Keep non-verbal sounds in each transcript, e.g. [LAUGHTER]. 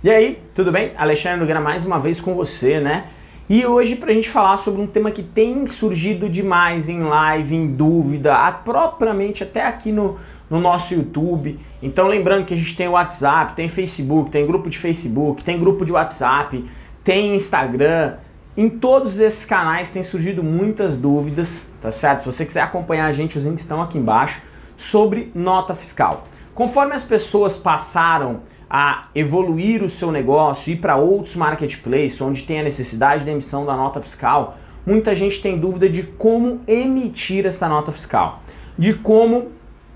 E aí, tudo bem? Alexandre Nogueira mais uma vez com você, né? E hoje para a gente falar sobre um tema que tem surgido demais em live, em dúvida, propriamente até aqui no, no nosso YouTube. Então lembrando que a gente tem WhatsApp, tem Facebook, tem grupo de Facebook, tem grupo de WhatsApp, tem Instagram. Em todos esses canais tem surgido muitas dúvidas, tá certo? Se você quiser acompanhar a gente, os links estão aqui embaixo, sobre nota fiscal. Conforme as pessoas passaram a evoluir o seu negócio, ir para outros marketplaces onde tem a necessidade da emissão da nota fiscal, muita gente tem dúvida de como emitir essa nota fiscal, de como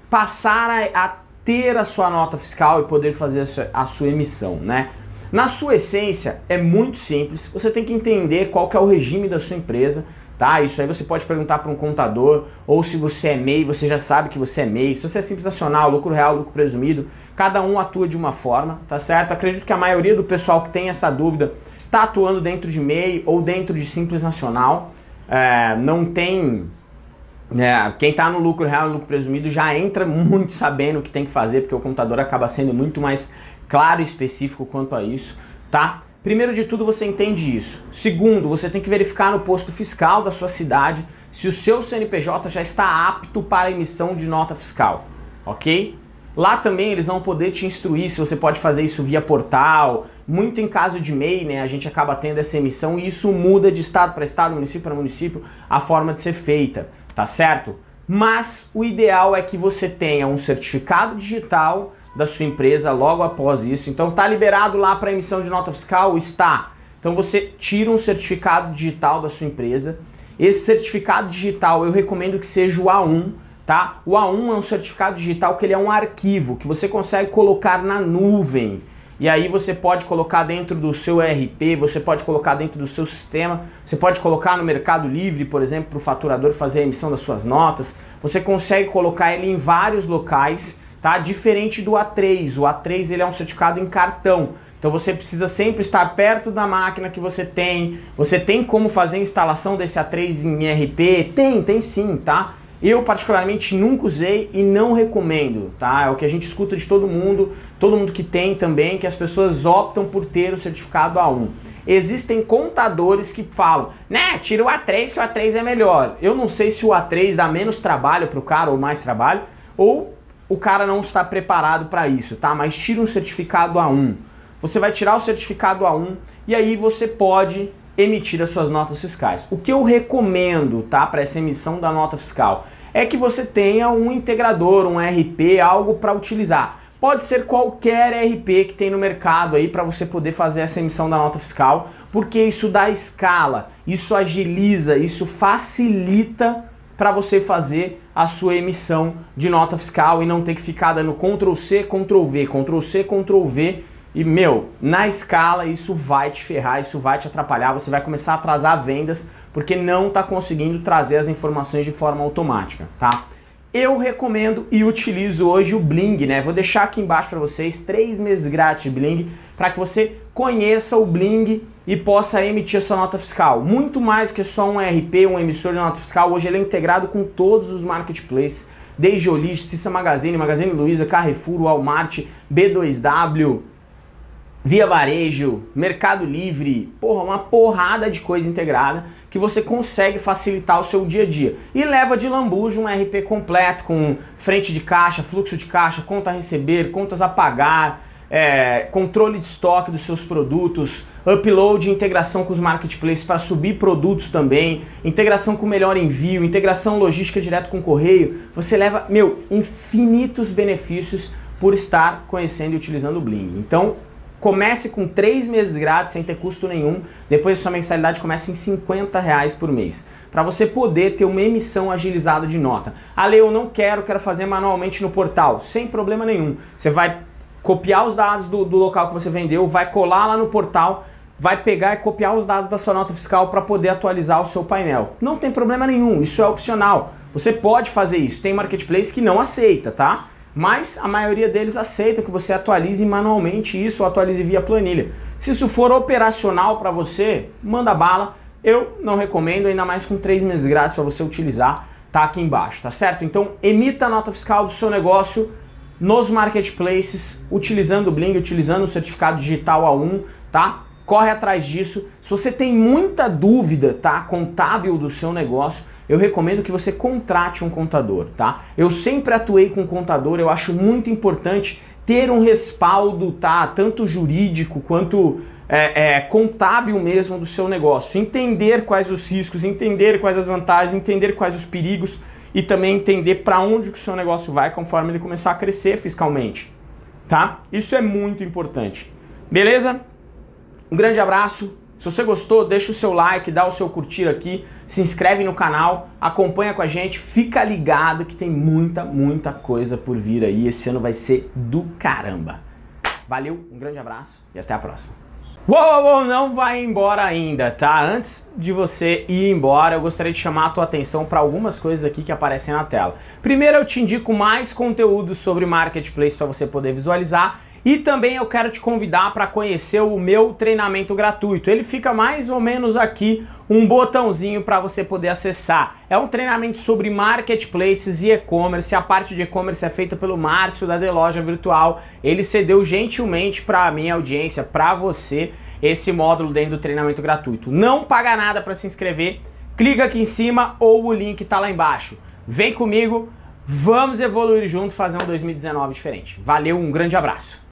passar a, a ter a sua nota fiscal e poder fazer a sua, a sua emissão, né? Na sua essência é muito simples. Você tem que entender qual que é o regime da sua empresa, tá? Isso aí você pode perguntar para um contador, ou se você é MEI, você já sabe que você é MEI. Se você é simples nacional, lucro real, lucro presumido, cada um atua de uma forma, tá certo? Acredito que a maioria do pessoal que tem essa dúvida está atuando dentro de MEI ou dentro de simples nacional. É, não tem é, quem está no lucro real e lucro presumido já entra [LAUGHS] muito sabendo o que tem que fazer, porque o contador acaba sendo muito mais claro e específico quanto a isso, tá? Primeiro de tudo, você entende isso. Segundo, você tem que verificar no posto fiscal da sua cidade se o seu CNPJ já está apto para emissão de nota fiscal, ok? Lá também eles vão poder te instruir se você pode fazer isso via portal. Muito em caso de MEI, né, a gente acaba tendo essa emissão e isso muda de estado para estado, município para município, a forma de ser feita, tá certo? Mas o ideal é que você tenha um certificado digital da sua empresa logo após isso. Então tá liberado lá para emissão de nota fiscal? Está. Então você tira um certificado digital da sua empresa. Esse certificado digital eu recomendo que seja o A1, tá? O A1 é um certificado digital que ele é um arquivo que você consegue colocar na nuvem. E aí você pode colocar dentro do seu ERP, você pode colocar dentro do seu sistema, você pode colocar no Mercado Livre, por exemplo, para o faturador fazer a emissão das suas notas. Você consegue colocar ele em vários locais tá? Diferente do A3. O A3 ele é um certificado em cartão. Então você precisa sempre estar perto da máquina que você tem. Você tem como fazer a instalação desse A3 em ERP? Tem, tem sim, tá? Eu particularmente nunca usei e não recomendo, tá? É o que a gente escuta de todo mundo, todo mundo que tem também, que as pessoas optam por ter o certificado A1. Existem contadores que falam, né, tira o A3 que o A3 é melhor. Eu não sei se o A3 dá menos trabalho para o cara ou mais trabalho, ou o cara não está preparado para isso, tá? Mas tira um certificado A1. Você vai tirar o certificado A1 e aí você pode emitir as suas notas fiscais. O que eu recomendo, tá, para essa emissão da nota fiscal é que você tenha um integrador, um RP, algo para utilizar. Pode ser qualquer RP que tem no mercado aí para você poder fazer essa emissão da nota fiscal, porque isso dá escala, isso agiliza, isso facilita para você fazer a sua emissão de nota fiscal e não ter que ficar dando Ctrl C, Ctrl V, Ctrl C, Ctrl V. E, meu, na escala isso vai te ferrar, isso vai te atrapalhar, você vai começar a atrasar vendas porque não está conseguindo trazer as informações de forma automática, tá? Eu recomendo e utilizo hoje o Bling, né? Vou deixar aqui embaixo para vocês três meses grátis de Bling para que você conheça o Bling e possa emitir a sua nota fiscal. Muito mais do que só um RP, um emissor de nota fiscal. Hoje ele é integrado com todos os marketplaces, desde Olist, Cissa Magazine, Magazine Luiza, Carrefour, Walmart, B2W, Via Varejo, Mercado Livre, porra, uma porrada de coisa integrada que você consegue facilitar o seu dia a dia. E leva de lambujo um RP completo com frente de caixa, fluxo de caixa, conta a receber, contas a pagar, é, controle de estoque dos seus produtos, upload e integração com os marketplaces para subir produtos também, integração com melhor envio, integração logística direto com o correio. Você leva, meu, infinitos benefícios por estar conhecendo e utilizando o Bling. Então, Comece com três meses grátis sem ter custo nenhum. Depois sua mensalidade começa em 50 reais por mês. Para você poder ter uma emissão agilizada de nota. Ale, eu não quero, quero fazer manualmente no portal. Sem problema nenhum. Você vai copiar os dados do, do local que você vendeu, vai colar lá no portal, vai pegar e copiar os dados da sua nota fiscal para poder atualizar o seu painel. Não tem problema nenhum, isso é opcional. Você pode fazer isso. Tem marketplace que não aceita, tá? mas a maioria deles aceita que você atualize manualmente isso ou atualize via planilha. Se isso for operacional para você, manda bala. Eu não recomendo, ainda mais com três meses grátis para você utilizar, tá aqui embaixo, tá certo? Então emita a nota fiscal do seu negócio nos marketplaces, utilizando o Bling, utilizando o certificado digital A1, tá? Corre atrás disso. Se você tem muita dúvida, tá, contábil do seu negócio, eu recomendo que você contrate um contador, tá? Eu sempre atuei com contador, eu acho muito importante ter um respaldo, tá, tanto jurídico quanto é, é, contábil mesmo do seu negócio. Entender quais os riscos, entender quais as vantagens, entender quais os perigos e também entender para onde que o seu negócio vai conforme ele começar a crescer fiscalmente, tá? Isso é muito importante. Beleza? Um grande abraço. Se você gostou, deixa o seu like, dá o seu curtir aqui, se inscreve no canal, acompanha com a gente, fica ligado que tem muita, muita coisa por vir aí. Esse ano vai ser do caramba. Valeu, um grande abraço e até a próxima. Uou, uou, não vai embora ainda, tá? Antes de você ir embora, eu gostaria de chamar a tua atenção para algumas coisas aqui que aparecem na tela. Primeiro, eu te indico mais conteúdo sobre Marketplace para você poder visualizar e também eu quero te convidar para conhecer o meu treinamento gratuito. Ele fica mais ou menos aqui, um botãozinho para você poder acessar. É um treinamento sobre marketplaces e e-commerce. A parte de e-commerce é feita pelo Márcio da The Loja Virtual. Ele cedeu gentilmente para a minha audiência, para você, esse módulo dentro do treinamento gratuito. Não paga nada para se inscrever. Clica aqui em cima ou o link está lá embaixo. Vem comigo, vamos evoluir junto, fazer um 2019 diferente. Valeu, um grande abraço.